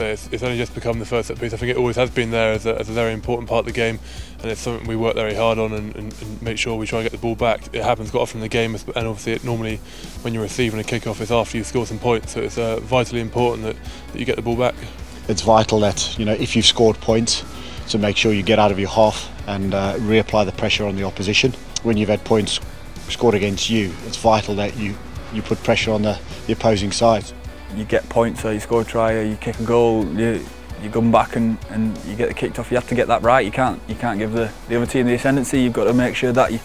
say, it's, it's only just become the first set piece. I think it always has been there as a, as a very important part of the game, and it's something we work very hard on and, and, and make sure we try and get the ball back. It happens quite often in the game, and obviously, it normally when you're receiving a kick-off, it's after you score some points. So it's uh, vitally important that, that you get the ball back. It's vital that you know if you've scored points, to make sure you get out of your half and uh, reapply the pressure on the opposition. When you've had points scored against you, it's vital that you you put pressure on the, the opposing side you get points or you score a try or you kick a goal, you you come back and, and you get kicked off. You have to get that right. You can't you can't give the, the other team the ascendancy. You've got to make sure that you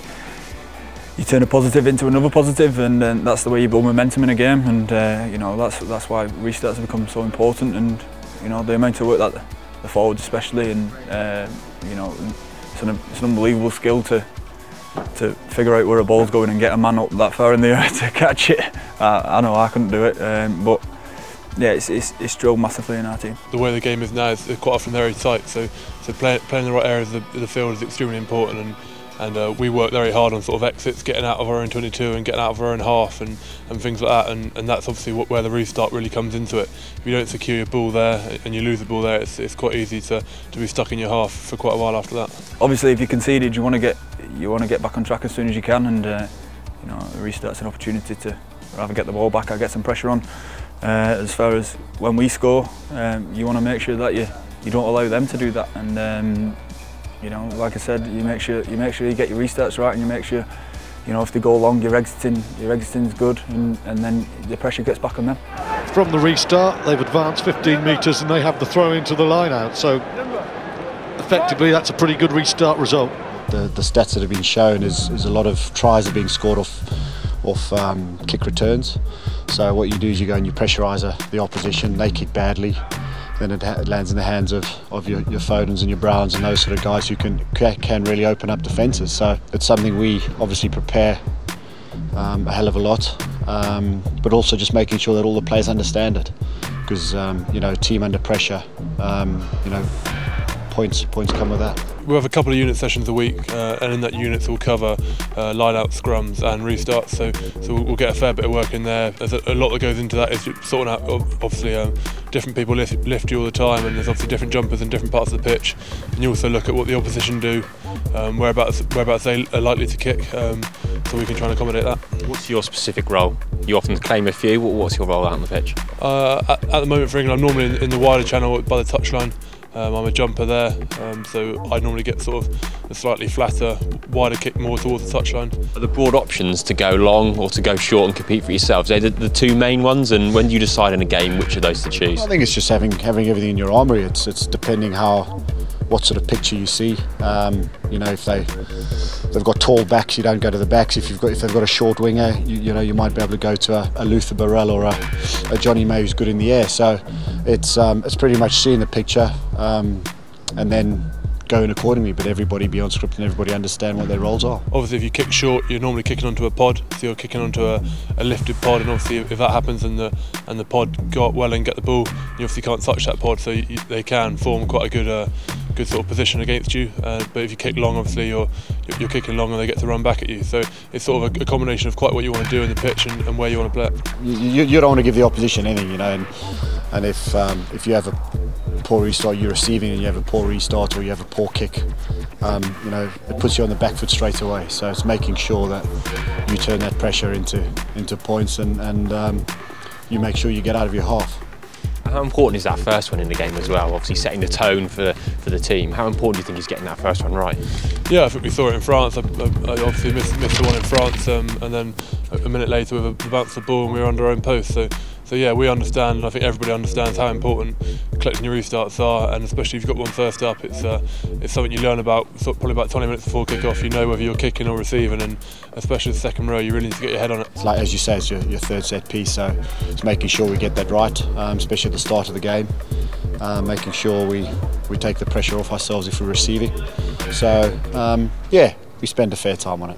you turn a positive into another positive, and, that's the way you build momentum in a game. And uh, you know that's that's why restarts have become so important. And you know the amount of work that the, the forwards especially, and uh, you know it's an, it's an unbelievable skill to to figure out where a ball's going and get a man up that far in the air to catch it. I, I know I couldn't do it, um, but yeah, it's, it's, it's drilled massively in our team. The way the game is now is quite often very tight, so so play, playing in the right areas of the, the field is extremely important. And and uh, we work very hard on sort of exits, getting out of our own 22 and getting out of our own half and, and things like that. And, and that's obviously what, where the restart really comes into it. If you don't secure your ball there and you lose the ball there, it's, it's quite easy to, to be stuck in your half for quite a while after that. Obviously, if you conceded, you want to get you want to get back on track as soon as you can, and uh, you know, the restart's an opportunity to rather get the ball back or get some pressure on. Uh, as far as when we score, um, you want to make sure that you you don't allow them to do that, and um, you know, like I said, you make sure you make sure you get your restarts right, and you make sure, you know, if they go long, your exiting your exiting's good, and, and then the pressure gets back on them. From the restart, they've advanced 15 metres and they have the throw into the line out. So effectively, that's a pretty good restart result. The, the stats that have been shown is, is a lot of tries are being scored off off um, kick returns. So what you do is you go and you pressurise the opposition. They kick badly then it lands in the hands of, of your, your Fodens and your Browns and those sort of guys who can can really open up defences. So it's something we obviously prepare um, a hell of a lot, um, but also just making sure that all the players understand it, because um, you know, team under pressure, um, you know, points points come with that we have a couple of unit sessions a week, uh, and in that units we'll cover uh, line out scrums and restarts. So, so we'll get a fair bit of work in there. There's a, a lot that goes into that. Is sorting out obviously um, different people lift, lift, you all the time, and there's obviously different jumpers in different parts of the pitch. And you also look at what the opposition do, um, whereabouts whereabouts they are likely to kick, um, so we can try and accommodate that. What's your specific role? You often claim a few. What's your role out on the pitch? Uh, at, at, the moment for England, I'm normally in, in the wider channel by the touchline. Um, I'm a jumper there, um, so I normally get sort of a slightly flatter, wider kick more towards the touchline. Are the broad options to go long or to go short and compete for yourselves? Are they the, the two main ones? And when do you decide in a game which of those to choose? I think it's just having having everything in your armoury. It's it's depending how what sort of picture you see. Um, you know, if they they've got tall backs, you don't go to the backs. If you've got if they've got a short winger, you, you know you might be able to go to a, a Luther Burrell or a, a, Jonny May who's good in the air. So it's um, it's pretty much seeing the picture um, and then going accordingly, but everybody be on script and everybody understand what their roles are. Obviously, if you kick short, you're normally kicking onto a pod, so you're kicking onto a, a lifted pod, and obviously, if that happens and the and the pod go up well and get the ball, you obviously can't touch that pod, so you, they can form quite a good uh, good sort of position against you. Uh, but if you kick long, obviously you're, you're kicking long and they get to run back at you. So it's sort of a, a combination of quite what you want to do in the pitch and, and where you want to play. You, you, don't want to give the opposition anything, you know, and, and if um, if you have a poor restart you're receiving and you have a poor restart or you have a poor kick, um, you know, it puts you on the back foot straight away. So it's making sure that you turn that pressure into into points and, and um, you make sure you get out of your half. How important is that first one in the game as well? Obviously setting the tone for, for the team. How important do you think he's getting that first one right? Yeah, I think we saw it in France. I, I, obviously missed, missed, the one in France um, and then a minute later with a bounce the ball and we were under our own post. So so yeah, we understand, and I think everybody understands how important collecting your restarts are, and especially if you've got one first up, it's uh, it's something you learn about probably about 20 minutes before kick-off. You know whether you're kicking or receiving, and especially the second row, you really need to get your head on it. It's like as you say, it's your, your third set piece, so it's making sure we get that right, um, especially at the start of the game. Uh, making sure we, we take the pressure off ourselves if we're receiving. So um, yeah, we spend a fair time on it.